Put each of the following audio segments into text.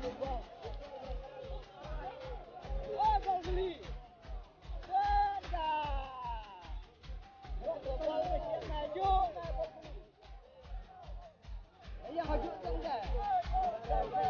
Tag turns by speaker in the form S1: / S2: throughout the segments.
S1: 好着哩，真的，我都觉得现在好，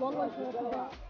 S1: 王冠出来。